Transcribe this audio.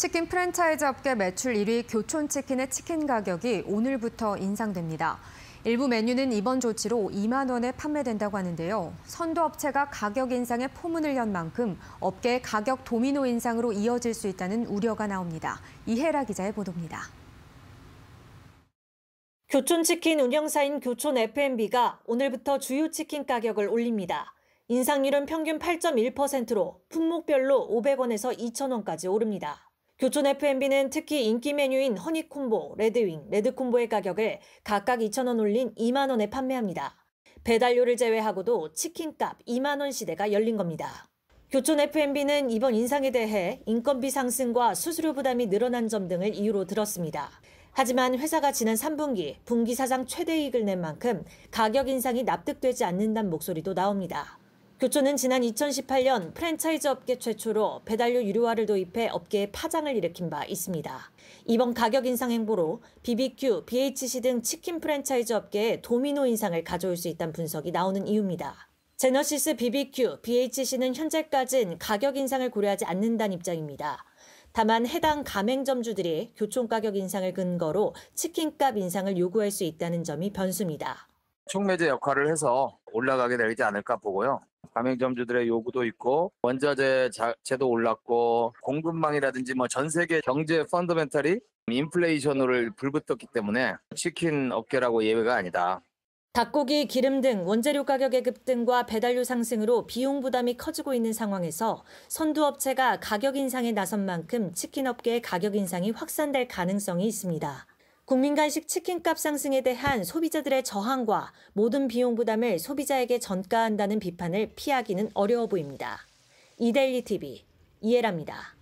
치킨 프랜차이즈 업계 매출 1위 교촌치킨의 치킨 가격이 오늘부터 인상됩니다. 일부 메뉴는 이번 조치로 2만 원에 판매된다고 하는데요. 선도 업체가 가격 인상에 포문을 연 만큼 업계의 가격 도미노 인상으로 이어질 수 있다는 우려가 나옵니다. 이혜라 기자의 보도입니다. 교촌치킨 운영사인 교촌 F&B가 오늘부터 주요 치킨 가격을 올립니다. 인상률은 평균 8.1%로 품목별로 500원에서 2,000원까지 오릅니다. 교촌 F&B는 특히 인기 메뉴인 허니콤보, 레드윙, 레드콤보의 가격을 각각 2,000원 올린 2만 원에 판매합니다. 배달료를 제외하고도 치킨값 2만 원 시대가 열린 겁니다. 교촌 F&B는 이번 인상에 대해 인건비 상승과 수수료 부담이 늘어난 점 등을 이유로 들었습니다. 하지만 회사가 지난 3분기 분기 사상 최대 이익을 낸 만큼 가격 인상이 납득되지 않는다는 목소리도 나옵니다. 교촌은 지난 2018년 프랜차이즈 업계 최초로 배달료 유료화를 도입해 업계에 파장을 일으킨 바 있습니다. 이번 가격 인상 행보로 BBQ, BHC 등 치킨 프랜차이즈 업계에 도미노 인상을 가져올 수 있다는 분석이 나오는 이유입니다. 제너시스 BBQ, BHC는 현재까진 가격 인상을 고려하지 않는다는 입장입니다. 다만 해당 가맹점주들이 교촌 가격 인상을 근거로 치킨값 인상을 요구할 수 있다는 점이 변수입니다. 촉매제 역할을 해서 올라가게 되지 않을까 보고요. 가맹점주들의 요구도 있고 원자재 자체도 올랐고 공급망이라든지 뭐 전 세계 경제 펀더멘탈이 인플레이션으로 불붙었기 때문에 치킨 업계라고 예외가 아니다. 닭고기, 기름 등 원재료 가격의 급등과 배달료 상승으로 비용 부담이 커지고 있는 상황에서 선두업체가 가격 인상에 나선 만큼 치킨 업계의 가격 인상이 확산될 가능성이 있습니다. 국민 간식 치킨값 상승에 대한 소비자들의 저항과 모든 비용 부담을 소비자에게 전가한다는 비판을 피하기는 어려워 보입니다. 이데일리 TV 이해랍니다.